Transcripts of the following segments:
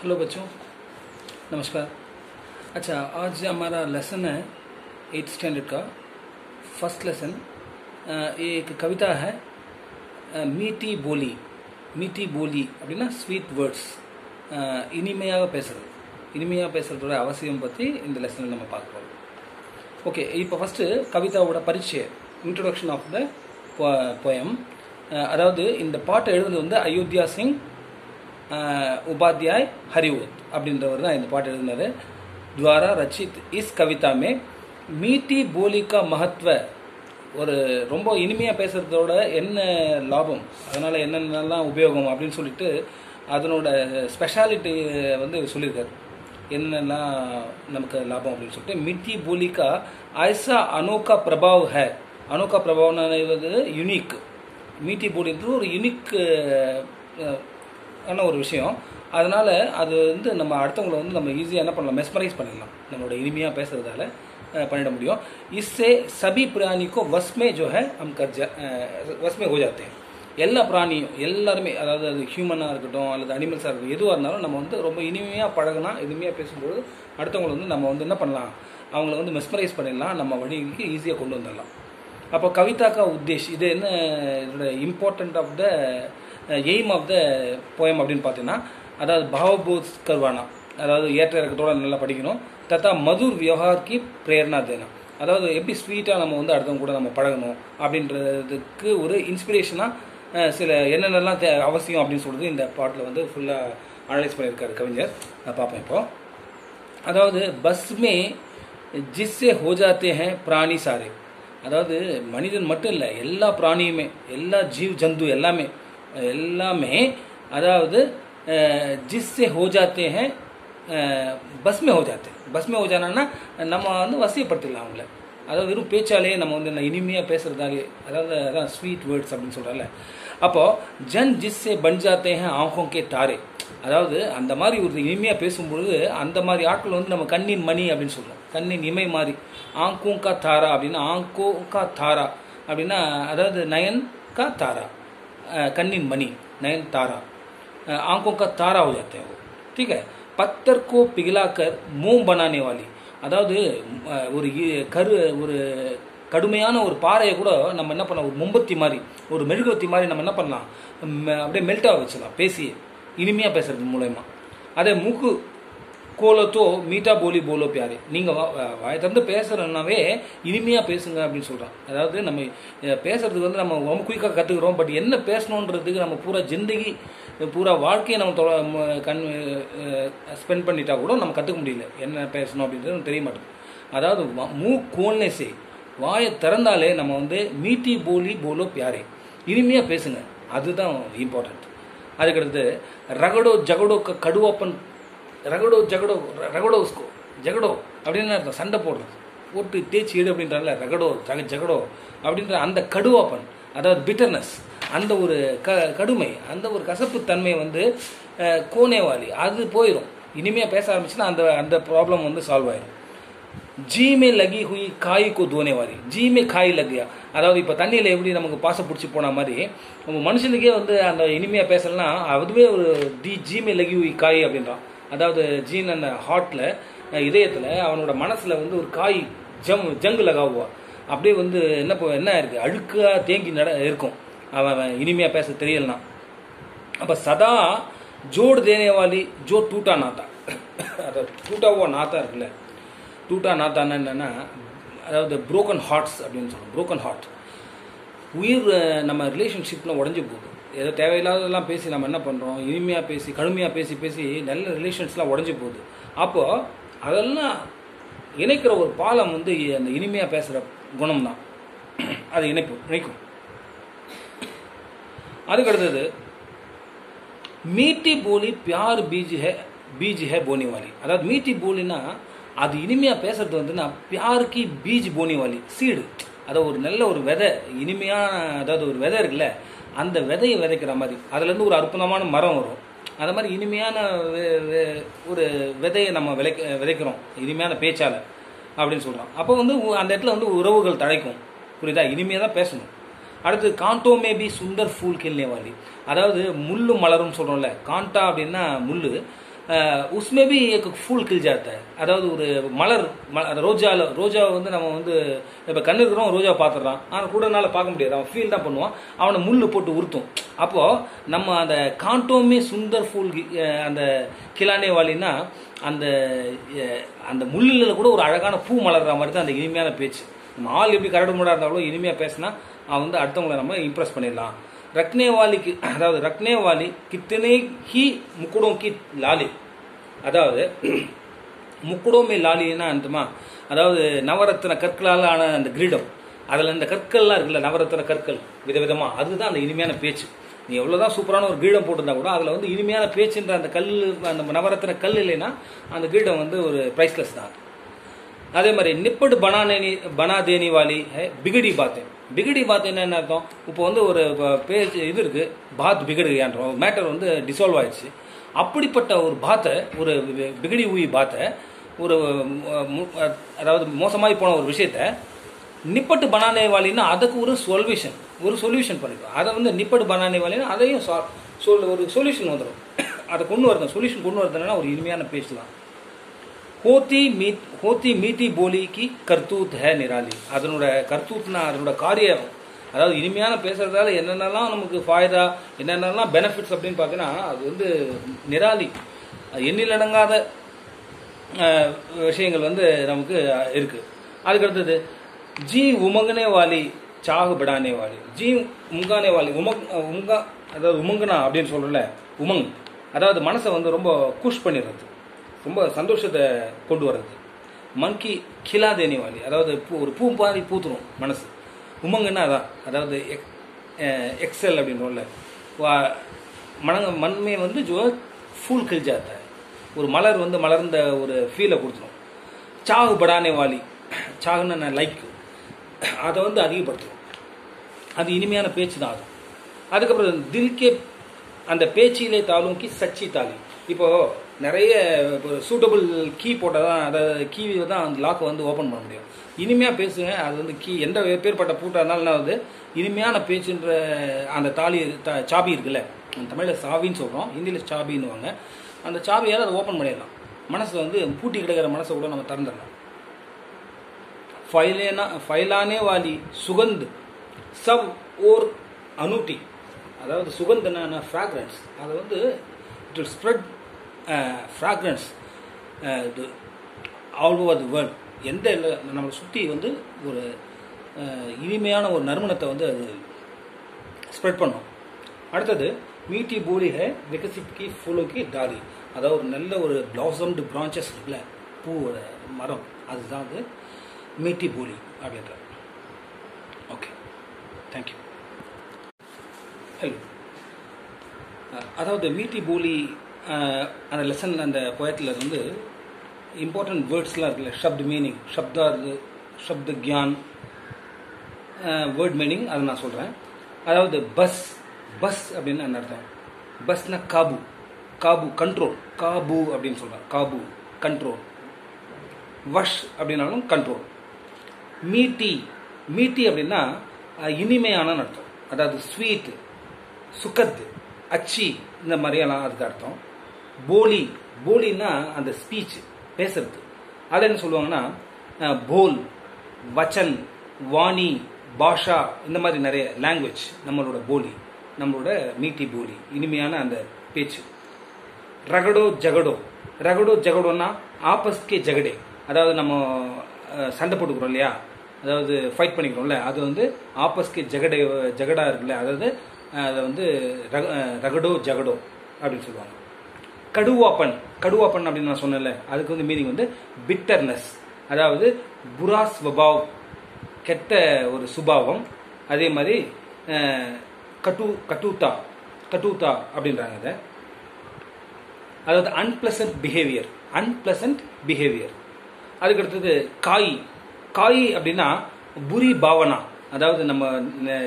Hello बच्चों नमस्कार अच्छा आज हमारा लेसन है एट्थ स्टैंडर्ड का फर्स्ट लेसन ये एक कविता है अ, मीठी बोली மீட்டி போலி அப்படின்னா ஸ்வீட் வேர்ட்ஸ் இனிமையாக பேசுறது இனிமையாக பேசுறதோட அவசியம் பற்றி இந்த லெசனில் நம்ம பார்க்க போகிறோம் ஓகே இப்போ ஃபஸ்ட்டு கவிதாவோட பரிச்சயம் இன்ட்ரொடக்ஷன் ஆஃப் த போயம் அதாவது இந்த பாட்டை எழுதுனது வந்து அயோத்தியா சிங் அஹ், உபாத்யாய் ஹரிவுத் அப்படின்றவர் தான் இந்த பாட்டு எழுதினார். துவாரா ரச்சித் இஸ் கவிதா மே. மீட்டி போலிகா மகத்துவ ஒரு ரொம்ப இனிமையாக பேசுகிறதோட என்ன லாபம்? அதனால் என்னென்னலாம் உபயோகம் அப்படின்னு சொல்லிட்டு அதனோட ஸ்பெஷாலிட்டி வந்து சொல்லியிருக்காரு. என்னெல்லாம் நமக்கு லாபம் அப்படின்னு சொல்லிட்டு மிட்டி போலிக்கா ஐசா அனோகா பிரபாவ் ஹே. அனோகா பிரபாவ்னது யுனிக் மீட்டி போலின்றது ஒரு யுனிக் ஆன ஒரு விஷயம் அதனால் அது வந்து நம்ம அடுத்தவங்களை வந்து நம்ம ஈஸியாக என்ன பண்ணலாம் மெஸ்மரைஸ் பண்ணிடலாம் நம்மளோட இனிமையாக பேசுறதால अ, பண்ணிட முடியும் इससे सभी प्राणी को वश में जो है हम कर जा अ, वश में हो जाते हैं எல்லா பிராணியும் எல்லாருமே அதாவது அது ஹியூமனாக இருக்கட்டும் அல்லது அனிமல்ஸாக இருக்கட்டும் எதுவாக இருந்தாலும் நம்ம வந்து ரொம்ப இனிமையாக பழகினா இனிமையாக பேசும்போது அடுத்தவங்களை வந்து நம்ம வந்து என்ன பண்ணலாம் அவங்கள வந்து மெஸ்மரைஸ் பண்ணிடலாம் நம்ம வழிக்கு ஈஸியாக கொண்டு வந்துடலாம் அப்போ கவிதா கா உத்தேஷ் இது என்ன இதோட important of the aim of the poem அப்படின்னு பார்த்தீங்கன்னா அதாவது பாவபூத் கர்வானா அதாவது ஏற்ற இறக்கத்தோட நல்லா படிக்கணும். தத்தா மதுர் விவகார்க்கு பிரேரணா தேனா. அதாவது எப்படி ஸ்வீட்டாக நம்ம வந்து அடுத்தவங்க கூட நம்ம பழகணும் அப்படின்றதுக்கு ஒரு இன்ஸ்பிரேஷனாக சில என்னென்னலாம் தே அவசியம் அப்படின்னு சொல்கிறது இந்த பாட்டில் வந்து ஃபுல்லாக அனலைஸ் பண்ணியிருக்காரு கவிஞர். நான் பார்ப்பேன் இப்போ. அதாவது பஸ் மே ஜிஸ்ஸே ஹோஜாத்தே ஹே பிராணி சாரே. அதாவது மனிதன் மட்டும் இல்லை எல்லா பிராணியுமே எல்லா ஜீவ் ஜந்து எல்லாமே எல்லாமே அதாவது ஜிஸ்ஸே ஹோஜாத்தே ஹே பஸ்மே பஸ் மே ஹோ ஜாத்தே. பஸ் மே ஹோ நம்ம வந்து வசியப்படுத்திடலாம் அவங்கள. அதாவது வெறும் பேச்சாலே நம்ம வந்து இந்த இனிமையாக பேசுறதாலே அதாவது அதான் ஸ்வீட் வேர்ட்ஸ் அப்படின்னு சொல்கிறல அப்போது ஜன் ஜிஸ்ஸே பன் ஜாத்தே ஹே ஆங்கோं தாரே. அதாவது அந்த மாதிரி ஒரு இனிமையாக பேசும்பொழுது அந்த மாதிரி ஆட்கள் வந்து நம்ம கண்ணின் மணி அப்படின்னு சொல்லுவோம் கண்ணின் இமை மாதிரி. ஆங்கூங்கா தாரா அப்படின்னா ஆங்கோ கா தாரா. அப்படின்னா அதாவது நயன் கா தாரா. அஹ் கண்ணின் மணி नयन तारा अ, आंखों का तारा हो जाते हैं वो ठीक है पत्थर को पिघलाकर मोम बनाने वाली அதாவது அ, ஒரு இ- கரு ஒரு கடுமையான ஒரு பாறையை கூட நம்ம என்ன பண்ணலாம் ஒரு மொம்பத்தி மாதிரி ஒரு மெழுகுவத்தி மாதிரி நம்ம என்ன பண்ணலாம் ம- அப்படியே மெல்ட்டாக வச்சிடலாம் பேசி இனிமையாக பேசுறது மூலயமா அதே மூக்கு கோலத்தோ மீட்டா போலி போலோ பியாரே. நீங்கள் வாய திறந்து பேசுகிறனாவே இனிமையாக பேசுங்க அப்படின்னு சொல்கிறான் அதாவது நம்ம பேசுகிறதுக்கு பேசுறதுக்கு வந்து நம்ம ரொம்ப குயிக்காக கற்றுக்குறோம் பட் என்ன பேசணுன்றதுக்கு நம்ம பூரா ஜிந்தகி பூரா வாழ்க்கையை நம்ம தொ கண் ஸ்பெண்ட் பண்ணிட்டா கூட நம்ம கற்றுக்க முடியல. என்ன பேசணும் அப்படின்றது நமக்கு தெரிய மாட்டேங்குது. அதாவது மூ கோல்னே சே. வாயை திறந்தாலே நம்ம வந்து மீட்டி போலி போலோ பியாரே. இனிமையாக பேசுங்க. அதுதான் இம்பார்ட்டன்ட் அதுக்கடுத்து ரகடோ ஜகடோ க கடுவாப்பன் ரகடோ ஜகடோ ரகடோ உஸ்கோ ஜகடோ அப்படின்னு அர்த்தம். சண்டை போடுறது. போட்டு தேய்ச்சி எடு அப்படின்றால ரகடோ ஜக ஜகடோ அப்படின்ற அந்த கடுவாப்பன் அதாவது பிட்டர்னஸ் அந்த ஒரு க கடுமை அந்த ஒரு கசப்பு தன்மை வந்து கோனேவாலி அது போயிடும் இனிமையாக பேச ஆரம்பிச்சுன்னா அந்த அந்த ப்ராப்ளம் வந்து சால்வ் ஆயிடும் ஜீமே லகி ஹுய் காய் கோ தோனே வாரி ஜீ மே காய் லகியா. அதாவது இப்போ தண்ணியில் எப்படி நமக்கு பாசம் பிடிச்சி போன மாதிரி நம்ம மனுஷனுக்கே வந்து அந்த இனிமையாக பேசலன்னா அதுவே ஒரு தி ஜீமே லகி ஹுய் காய் அப்படின்றான். அதாவது ஜீன் அந்த ஹார்ட்டில் இதயத்தில் அவனோட மனசில் வந்து ஒரு காய் ஜம் ஜங்கு லகாவுவா. அப்படியே வந்து என்ன என்ன இருக்கு? அழுக்காக தேங்கி நட இருக்கும். அவன் அவன் இனிமையாக பேச தெரியலனா. அப்ப சதா ஜோடு தேனேவாலி ஜோ டூட்டா நாத்தா. அதாவது டூட்டாவோ நாத்தா இருக்குல்ல. டூட்டா நாத்தான்னா என்னன்னா அதாவது புரோக்கன் ஹார்ட்ஸ் அப்படின்னு சொல்லுவோம். புரோக்கன் ஹார்ட் உயிர் நம்ம ரிலேஷன்ஷிப்ல உடஞ்சி போகுது. ஏதோ தேவையில்லாததெல்லாம் பேசி நம்ம என்ன பண்ணுறோம் இனிமையாக பேசி கடுமையாக பேசி பேசி நல்ல ரிலேஷன்ஸ்லாம் உடஞ்சி போகுது. அப்போ அதெல்லாம் இணைக்கிற ஒரு பாலம் வந்து அந்த இனிமையாக பேசுகிற குணம் தான் அது இணைப்பு இணைக்கும். அதுக்கு அடுத்தது மீட்டி போலி பியார் பீஜ் ஹே பீஜ் ஹே போனிவாலி. அதாவது மீட்டி போலினா அது இனிமையா பேசுறது வந்துன்னா பியாருக்கு பீஜ் போனிவாலி சீடு. அதை ஒரு நல்ல ஒரு விதை இனிமையான அதாவது ஒரு விதை இருக்குல்ல அந்த விதையை விதைக்கிற மாதிரி. அதுலேருந்து ஒரு அற்புதமான மரம் வரும். அந்த மாதிரி இனிமையான ஒரு விதையை நம்ம விளைக்க விதைக்கிறோம். இனிமையான பேச்சால் அப்படின்னு சொல்கிறோம் அப்போ வந்து அந்த இடத்துல வந்து உறவுகள் தழைக்கும். புரியுதா? இனிமையாக தான் பேசணும். அடுத்து காண்டோ மேபி சுந்தர் ஃபூல் கில்னே வாலி. அதாவது முள்ளு மலரும் சொல்கிறோம்ல காண்டா அப்படின்னா முள்ளு. அஹ், உஸ்மே भी एक फूल खिल जाता है அதாவது ஒரு மலர் ம- அந்த ரோஜால ரோஜாவை வந்து நம்ம வந்து இப்போ கண்ணு இருக்கிறோம் ரோஜாவை பார்த்துடுறான் ஆனால் கூட நாள் பார்க்க முடியாது அவன் ஃபீல் தான் பண்ணுவான் அவனை முள்ளு போட்டு உறுத்தும் அப்போ நம்ம அந்த காண்டோமே சுந்தர் ஃபூல் கி- அஹ், அந்த கிலானே வாலின்னா அந்த அஹ், அந்த முள்ளில் கூட ஒரு அழகான பூ மலர்ற மாதிரி தான் அந்த இனிமையான பேச்சு நம்ம ஆள் எப்படி கரடு மூடா இருந்தாலும் இனிமையாக பேசினா அவன் வந்து அடுத்தவங்களை நம்ம இம்ப்ரெஸ் பண்ணிடலாம் ரக்னேவாலிக்கு அதாவது ரக்னேவாலி கித்தனை ஹி முக்குடம் கி லாலி. அதாவது முக்குடோமே லாலின்னா அந்தமா அதாவது நவரத்ன கற்களால் ஆன அந்த கிரீடம். அதில் இந்த கற்கள்லாம் இருக்குல்ல நவரத்ன கற்கள் விதவிதமாக அதுதான் அந்த இனிமையான பேச்சு. நீ எவ்வளோதான் சூப்பரான ஒரு கிரீடம் போட்டிருந்தா கூட அதில் வந்து இனிமையான பேச்சுன்ற அந்த கல் அந்த நவரத்ன கல் இல்லைன்னா அந்த கிரீடம் வந்து ஒரு ப்ரைஸ்லெஸ் தான். அதே மாதிரி நிப்படு பனானேனி பனாதேனி வாலி பிகடி பார்த்தேன் பிகடி பாத்தேன்னு என்ன அர்த்தம்? இப்போ வந்து ஒரு பேஜ் இது இருக்கு பாத் பிகடுகியான்றோம் மேட்டர் வந்து டிசால்வ் ஆயிடுச்சு. அப்படிப்பட்ட ஒரு பாத்தை ஒரு பிகடி ஊய் பாத்தை ஒரு அதாவது மோசமாகி போன ஒரு விஷயத்த நிப்பட்டு பனானே வாலின்னா அதுக்கு ஒரு சொல்யூஷன் ஒரு சொல்யூஷன் பண்ணிக்கலாம் அதை வந்து நிப்பட்டு பனானே வாலின்னா அதையும் சொல் ஒரு சொல்யூஷன் வந்துடும் அதை கொண்டு வரணும். சொல்யூஷன் கொண்டு வரதுனா ஒரு இனிமையான பேச்சு தான் ஹோத்தி மீட் ஹோத்தி மீட்டி போலிக்கு கர்த்தூத் ஹே நிராலி. அதனோட கர்த்தூத்னா அதனோட காரியம். அதாவது இனிமையான பேசுறதால என்னென்னலாம் நமக்கு ஃபாய்தா என்னென்னலாம் பெனிஃபிட்ஸ் அப்படின்னு பார்த்தீங்கன்னா அது வந்து நிராலி. எண்ணிலடங்காத விஷயங்கள் வந்து நமக்கு இருக்குது இருக்கு. அதுக்கு அடுத்தது ஜி உமங்கனே வாலி சாகு வாலி. ஜி உங்கானே வாலி உமங் உங்கா அதாவது உமங்கனா அப்படின்னு சொல்றல உமங். அதாவது மனசை வந்து ரொம்ப குஷ் பண்ணிடுறது. ரொம்ப சந்தோஷத்தை கொண்டு வர்றது. மங்கி கிலா வாலி. அதாவது பூ ஒரு பூ மாதிரி பூத்துரும் மனசு. உமங்கன்னா அதான். அதாவது எக்ஸல் அப்படின்றோம்ல. மனங்க மண்மை வந்து ஜோ ஃபூல் கில் ஒரு மலர் வந்து மலர்ந்த ஒரு ஃபீலை கொடுத்துரும். சாகு படானே வாலி. சாகுன்னா நான் லைக் அதை வந்து அதிகப்படுத்தும். அது இனிமையான பேச்சு தான் அது. அதுக்கப்புறம் தில்கே அந்த பேச்சிலே தாலும்கி சச்சி தாலி. இப்போது நிறைய இப்போ சூட்டபுள் கீ போட்டால் தான் அதாவது கீ தான் அந்த லாக்கை வந்து ஓப்பன் பண்ண முடியும். இனிமையாக பேசுங்க அது வந்து கீ எந்த பேர்பட்ட பூட்டாக இருந்தாலும் என்ன வந்து இனிமையான பேச்சுன்ற அந்த தாலி த சாபி இருக்குல்ல தமிழில் சாவின்னு சொல்கிறோம் ஹிந்தியில் சாபின்னுவாங்க அந்த சாவியால் அதை ஓப்பன் பண்ணிடலாம். மனசு வந்து பூட்டி கிடக்கிற மனசை கூட நம்ம திறந்துடலாம். ஃபைலேனா ஃபைலானே வாலி சுகந்த் சவ் ஓர் அனுட்டி அதாவது சுகந்த் சுகந்தனா ஃப்ராக்ரன்ஸ் அதை வந்து இட் வில் ஸ்ப்ரெட் ஃப்ராக்ரன்ஸ் இது ஆல் ஓவர் தி வேர்ல்ட் எந்த நம்மளை சுற்றி வந்து ஒரு uh, இனிமையான ஒரு நறுமணத்தை வந்து அது ஸ்ப்ரெட் பண்ணும். அடுத்தது மீட்டி பூரி விகசிக்கு விகசித் கி கி டாலி அதாவது ஒரு நல்ல ஒரு பிளாசம்டு பிரான்ச்சஸ் இருக்குல்ல பூவோட மரம். அதுதான் அது மீட்டி பூலி அப்படின்ற. ஓகே தேங்க்யூ ஹலோ அதாவது மீட்டி பூலி அந்த லெசன் அந்த போயத்தில் வந்து இம்பார்ட்டண்ட் வேர்ட்ஸ்லாம் இருக்குல்ல ஷப்த் மீனிங் ஷப்தா ஷப்த கியான் வேர்ட் மீனிங் அதை நான் சொல்கிறேன் அதாவது பஸ் பஸ் அப்படின்னு அர்த்தம்? பஸ்னா காபு காபு கண்ட்ரோல் காபு அப்படின்னு சொல்கிறேன் காபு கண்ட்ரோல் வஷ் அப்படின்னாலும் கண்ட்ரோல் மீட்டி மீட்டி அப்படின்னா இனிமையான அர்த்தம். அதாவது ஸ்வீட் சுகத்து. அச்சி இந்த மாதிரியெல்லாம் அதுக்கு அர்த்தம். போலி போலின்னா அந்த ஸ்பீச் பேசுறது. அதில் என்ன சொல்லுவாங்கன்னா போல் வச்சன் வாணி பாஷா இந்த மாதிரி நிறைய லாங்குவேஜ் நம்மளோட போலி நம்மளோட மீட்டி போலி இனிமையான அந்த பேச்சு. ரகடோ ஜகடோ. ரகடோ ஜகடோன்னா ஆப்பஸ்கே ஜகடே. அதாவது நம்ம சண்டை போட்டுக்கிறோம் இல்லையா? அதாவது ஃபைட் பண்ணிக்கிறோம்ல அது வந்து ஆப்பஸ்கே ஜகடே ஜகடா இருக்குல்ல அதாவது அதை வந்து ரக- ரகடோ ஜகடோ அப்படின்னு சொல்லுவாங்க. கடுவாப்பன் கடுவாப்பன் அப்படின்னு நான் சொன்னேன்ல அதுக்கு வந்து மீனிங் வந்து பிட்டர்னஸ் அதாவது புரா ஸ்வபாவ் கெட்ட ஒரு சுபாவம். அதே மாதிரி கட்டு கட்டூத்தா கட்டூத்தா அப்படின்றாங்க அதை அதாவது அன்பிளசன்ட் பிஹேவியர் அன்பிளசன்ட் பிஹேவியர் அதுக்கு அடுத்தது காய். காய் அப்படின்னா புரி பாவனா. அதாவது நம்ம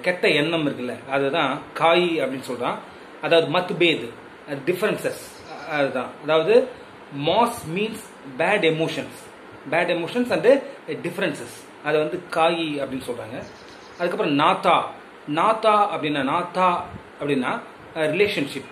கெட்ட எண்ணம் இருக்குல்ல அதுதான் காய் அப்படின்னு சொல்றான். அதாவது மத்பேது டிஃபரன்சஸ் அதுதான். அதாவது mass means bad emotions bad emotions and differences அதை வந்து காய் அப்படின்னு சொல்றாங்க. அதுக்கப்புறம் நாத்தா. நாத்தா அப்படின்னா நாத்தா அப்படின்னா ரிலேஷன்ஷிப்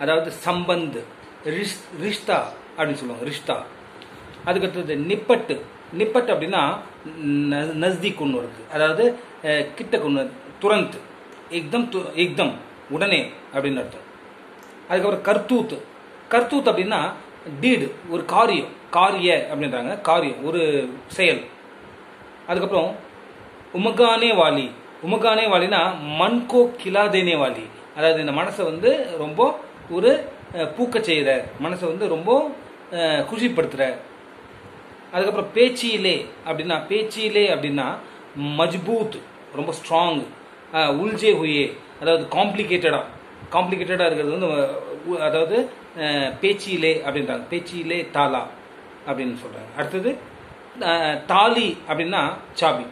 அதாவது சம்பந்த் ரிஷ் ரிஷ்தா அப்படின்னு சொல்லுவாங்க ரிஷ்தா. அதுக்கடுத்தது நிப்பட்டு. நிப்பட்டு அப்படின்னா ந- நஸ்தீக் ஒன்று வருது. அதாவது கிட்ட கொண்டு துரந்த். எக்தம் து எக்தம் உடனே அப்படின்னு அர்த்தம். அதுக்கப்புறம் கர்த்தூத் கர்த்தூத் அப்படின்னா டீடு ஒரு காரியம். காரிய அப்படின்றாங்க. காரியம் ஒரு செயல். அதுக்கப்புறம் உமகானே வாலி. உமகானே வாலினா மண்கோ கிலாதேனே வாலி. அதாவது இந்த மனசை வந்து ரொம்ப ஒரு பூக்க செய்கிற மனசை வந்து ரொம்ப குஷிப்படுத்துகிற அதுக்கப்புறம் பேச்சியிலே அப்படின்னா பேச்சியிலே அப்படின்னா மஜ்பூத் ரொம்ப ஸ்ட்ராங் உல்ஜே ஹுயே அதாவது காம்ப்ளிகேட்டடாக காம்ப்ளிகேட்டடாக இருக்கிறது வந்து அதாவது பேச்சியிலே அப்படின்றாங்க. பேச்சியிலே தாலா அப்படின்னு சொல்கிறாங்க அடுத்தது தாலி அப்படின்னா சாபி.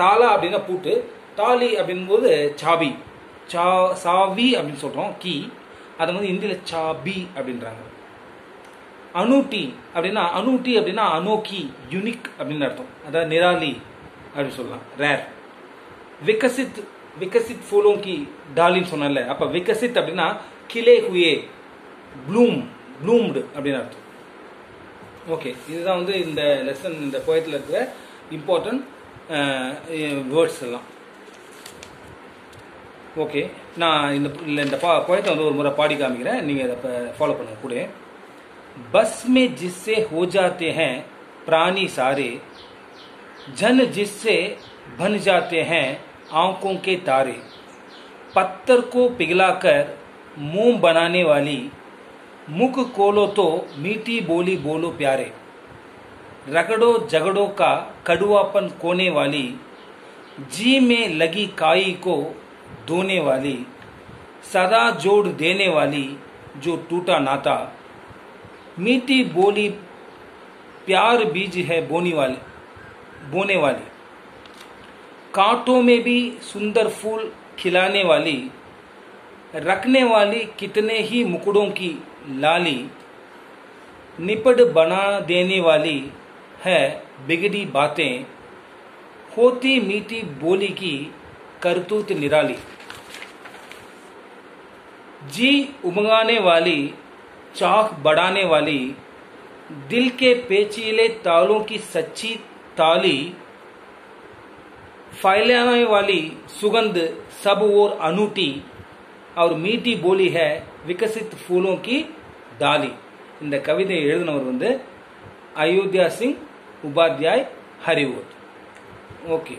தாலா அப்படின்னா பூட்டு. தாலி அப்படின்போது சாபி. சா சாவி அப்படின்னு சொல்கிறோம் கீ. அதை வந்து இந்தியில் சாபி அப்படின்றாங்க. அணுட்டி அப்படின்னா அணுட்டி அப்படின்னா அனோக்கி யுனிக் அப்படின்னு அர்த்தம். அதாவது நிராலி அப்படின்னு சொல்லலாம். ரேர் விகசித் விகசித் ஃபூலோं கி டாலின்னு சொன்னல அப்ப விகசித் அப்படின்னா கிளே ஹுயே ப்ளூம் ப்ளூம்டு அப்படின்னு அர்த்தம். ஓகே இதுதான் வந்து இந்த லெசன் இந்த போயத்தில் இருக்கிற இம்பார்ட்டன்ட் வேர்ட்ஸ் எல்லாம். ஓகே நான் இந்த இல்லை இந்த பா போயத்தை வந்து ஒரு முறை பாடி காமிக்கிறேன். நீங்கள் இதை ஃபாலோ பண்ணுங்க கூட बस में जिससे हो जाते हैं प्राणी सारे, जन जिससे बन जाते हैं आँखों के तारे, पत्थर को पिघलाकर मोम बनाने वाली, मुख खोलो तो मीठी बोली बोलो प्यारे, रगड़ो झगड़ों का कड़ुआपन कोने वाली, जी में लगी काई को धोने वाली, सदा जोड़ देने वाली जो टूटा नाता मीठी बोली प्यार बीज है बोने वाली बोने वाली। कांटों में भी सुंदर फूल खिलाने वाली, रखने वाली कितने ही मुकुड़ों की लाली, निपट बना देने वाली है बिगड़ी बातें, होती मीठी बोली की करतूत निराली। जी उमगाने वाली चाह बढ़ाने वाली दिल के पेचीले तालों की सच्ची ताली फैलाने वाली सुगंध सब और अनूठी और मीठी बोली है विकसित फूलों की डाली இந்த கவிதையை எழுதினவர் வந்து அயோத்தியா சிங் உபாத்யாய் ஹரிவோத் ஓகே